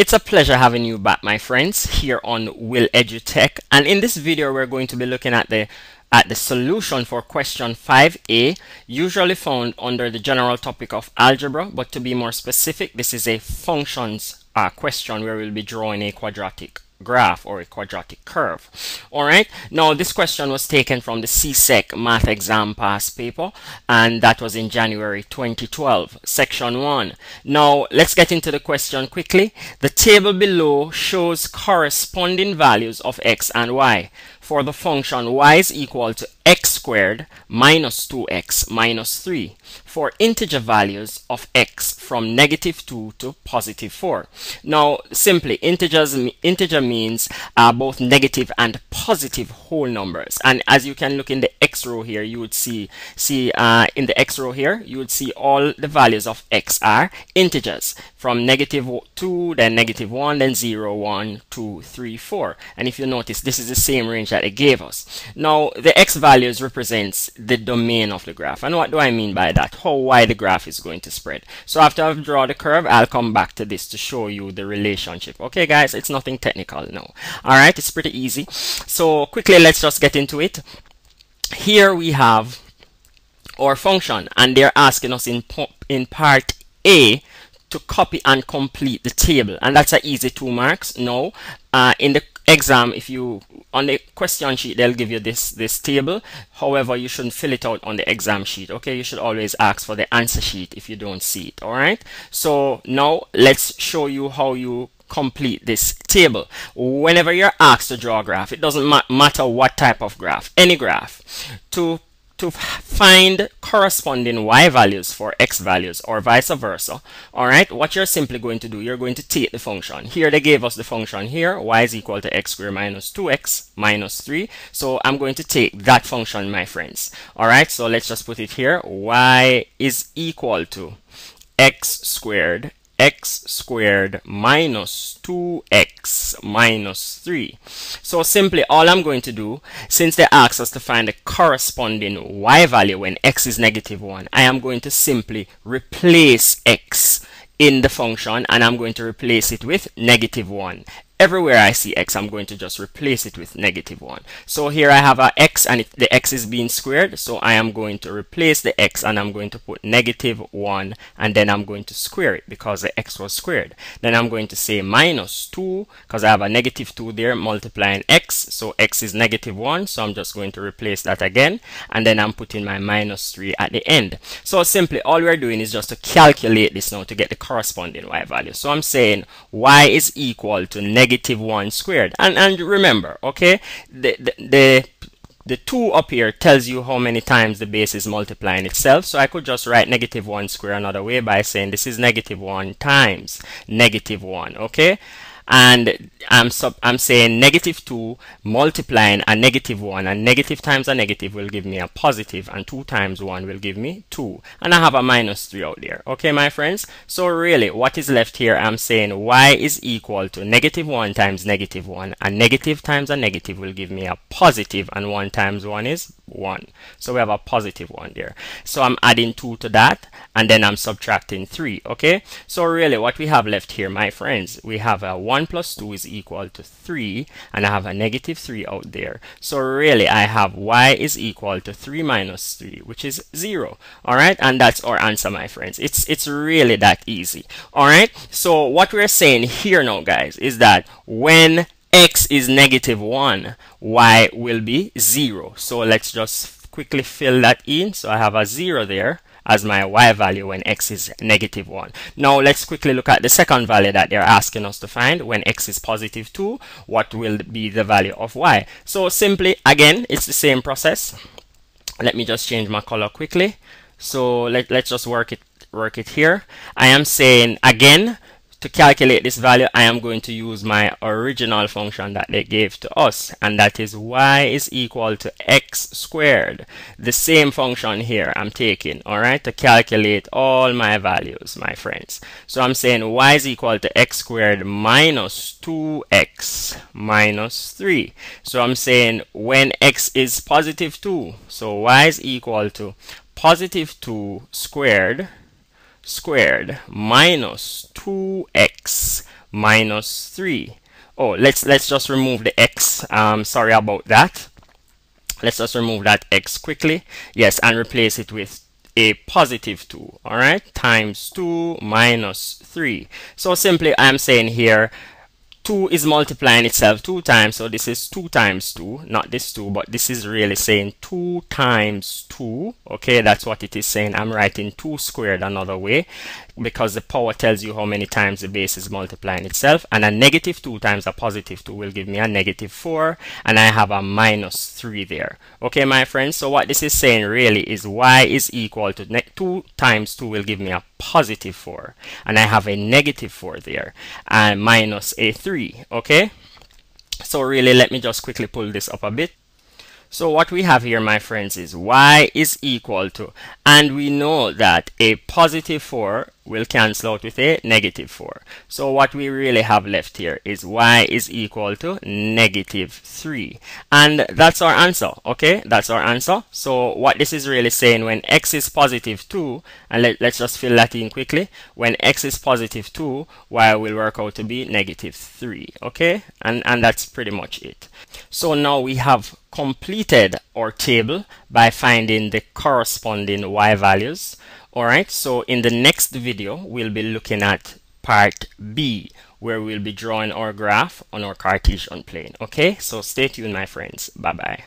It's a pleasure having you back my friends here on Will EduTech. And in this video we're going to be looking at the at the solution for question 5a usually found under the general topic of algebra. But to be more specific this is a functions question where we'll be drawing a quadratic graph or a quadratic curve. Alright, now this question was taken from the CSEC math exam past paper and that was in January 2012, section 1. Now let's get into the question quickly. The table below shows corresponding values of x and y for the function y is equal to x squared minus 2x minus 3 for integer values of x from negative 2 to positive 4. Now simply integers integer means uh, both negative and positive whole numbers and as you can look in the x row here you would see see uh, in the x row here you would see all the values of x are integers from negative 2 then negative 1 then 0 1 2 3 4 and if you notice this is the same range that it gave us. Now, the x values represents the domain of the graph. And what do I mean by that? How wide the graph is going to spread. So after I've drawn the curve, I'll come back to this to show you the relationship. Okay, guys, it's nothing technical now. All right, it's pretty easy. So quickly, let's just get into it. Here we have our function, and they're asking us in, in part A to copy and complete the table and that's an easy two marks no uh, in the exam if you on the question sheet they'll give you this this table. However you shouldn't fill it out on the exam sheet okay? You should always ask for the answer sheet if you don't see it all right? So now let's show you how you complete this table. Whenever you're asked to draw a graph it doesn't ma matter what type of graph any graph to to find corresponding y values for x values or vice versa. All right what you're simply going to do you're going to take the function. Here they gave us the function here y is equal to x squared minus 2x minus 3 so I'm going to take that function my friends. All right so let's just put it here. Y is equal to x squared squared minus 2x minus 3. So simply all I'm going to do, since they asked us to find the corresponding y value when x is negative 1, I am going to simply replace x in the function and I'm going to replace it with negative 1 everywhere I see x, I'm going to just replace it with negative 1. So here I have a x and it, the x is being squared. So I am going to replace the x and I'm going to put negative 1 and then I'm going to square it because the x was squared. Then I'm going to say minus 2 because I have a negative 2 there multiplying x. So x is negative 1. So I'm just going to replace that again. And then I'm putting my minus 3 at the end. So simply all we're doing is just to calculate this now to get the corresponding y value. So I'm saying y is equal to negative negative 1 squared. And, and remember, okay, the, the, the the 2 up here tells you how many times the base is multiplying itself. So I could just write negative 1 square another way by saying this is negative 1 times negative 1, okay? And I'm sub I'm saying negative 2 multiplying a negative 1 and negative times a negative will give me a positive and 2 times 1 will give me 2 and I have a minus 3 out there. Okay my friends? So really what is left here I'm saying y is equal to negative 1 times negative 1 and negative times a negative will give me a positive and 1 times 1 is 1 so we have a positive 1 there. So I'm adding 2 to that and then I'm subtracting 3 okay? So really what we have left here my friends we have a 1 plus 2 is equal to 3 and I have a negative 3 out there. So really I have y is equal to 3 minus 3 which is 0 alright and that's our answer my friends. It's it's really that easy alright so what we're saying here now guys is that when x is negative 1 y will be 0 so let's just quickly fill that in so I have a 0 there as my y value when x is negative 1. Now let's quickly look at the second value that they're asking us to find when x is positive 2. What will be the value of y? So simply, again, it's the same process. Let me just change my color quickly. So let, let's just work it work it here. I am saying again to calculate this value, I am going to use my original function that they gave to us, and that is y is equal to x squared. The same function here I'm taking, alright, to calculate all my values, my friends. So I'm saying y is equal to x squared minus 2x minus 3. So I'm saying when x is positive 2, so y is equal to positive 2 squared squared minus 2x minus 3 oh let's let's just remove the x. Um, sorry about that. Let's just remove that x quickly. Yes and replace it with a positive 2 all right times 2 minus 3 so simply I'm saying here 2 is multiplying itself 2 times so this is 2 times 2 not this 2 but this is really saying 2 times 2 okay? That's what it is saying. I'm writing 2 squared another way because the power tells you how many times the base is multiplying itself and a negative 2 times a positive 2 will give me a negative 4 and I have a minus 3 there. Okay my friends so what this is saying really is y is equal to 2 times 2 will give me a positive 4 and I have a negative 4 there and minus a 3 okay? So really let me just quickly pull this up a bit so what we have here, my friends, is y is equal to, and we know that a positive 4 will cancel out with a negative 4. So what we really have left here is y is equal to negative 3. And that's our answer, okay? That's our answer. So what this is really saying, when x is positive 2, and let, let's just fill that in quickly. When x is positive 2, y will work out to be negative 3, okay? And, and that's pretty much it. So now we have completed our table by finding the corresponding y values. Alright, so in the next video, we'll be looking at part B, where we'll be drawing our graph on our Cartesian plane. Okay, so stay tuned, my friends. Bye-bye.